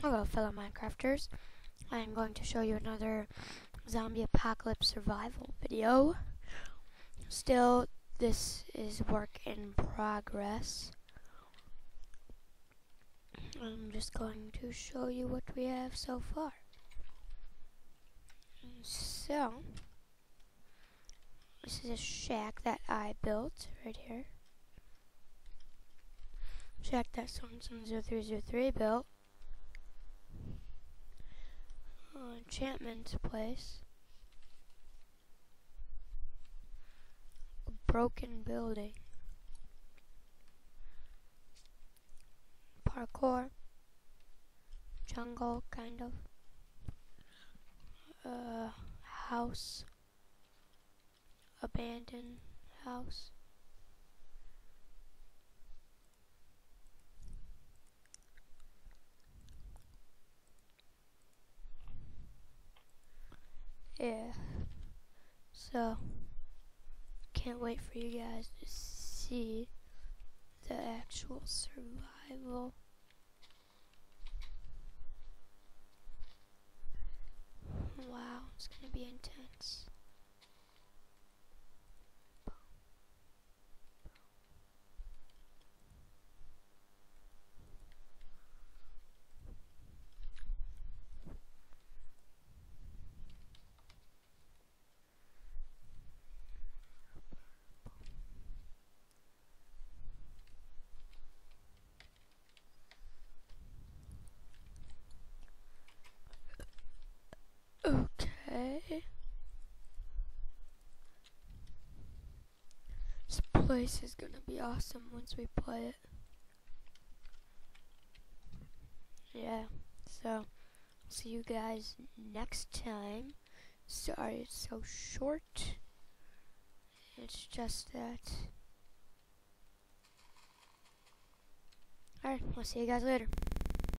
Hello fellow Minecrafters. I am going to show you another zombie apocalypse survival video. Still, this is work in progress. I'm just going to show you what we have so far. So, this is a shack that I built right here. Shack that Sorensen0303 built. Uh, enchantment place. A broken building. Parkour. Jungle, kind of. Uh, house. Abandoned house. Yeah. So, can't wait for you guys to see the actual survival. Wow, it's gonna be intense. Okay. This place is gonna be awesome once we play it. Yeah, so see you guys next time. Sorry it's so short. It's just that. Alright, I'll see you guys later.